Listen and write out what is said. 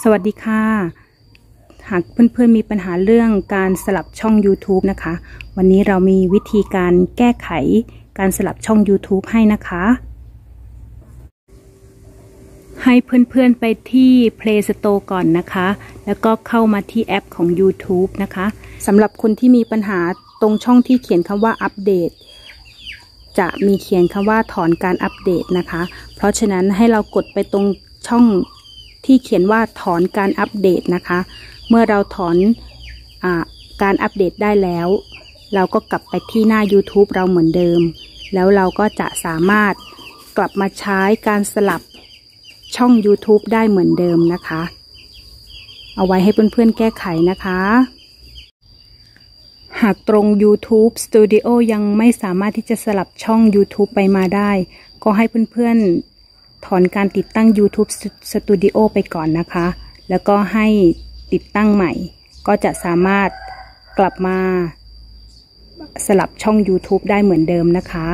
สวัสดีค่ะ หากเพื่อนๆมีปัญหาเรื่องการสลับช่อง YouTube นะคะ วันนี้เรามีวิธีการแก้ไขการสลับช่อง YouTube ให้นะคะ ให้เพื่อนๆไปที่ Play Store ก่อนนะคะ แล้วก็เข้ามาที่แอปของ YouTube นะคะสำหรับคนที่มีปัญหาตรงช่องที่เขียนคำว่าอัปเดตจะมีเขียนคำว่าถอนการอัปเดตนะคะ เพราะฉะนั้นให้เรากดไปตรงช่อง ที่เขียนว่าถอนการอัปเดตนะคะ เมื่อเราถอนอการอัปเดตได้แล้ว เราก็กลับไปที่หน้า YouTube เราเหมือนเดิม แล้วเราก็จะสามารถกลับมาใช้การสลับช่อง YouTube ได้เหมือนเดิมนะคะ เอาไว้ให้เพื่อนๆแก้ไขนะคะ หากตรง YouTube Studio ยังไม่สามารถที่จะสลับช่อง YouTube ไปมาได้ ก็ให้เพื่อนๆ ถอนการติดตั้ง YouTube Studio ไปก่อนนะคะ แล้วก็ให้ติดตั้งใหม่ ก็จะสามารถกลับมาสลับช่อง YouTube ได้เหมือนเดิมนะคะ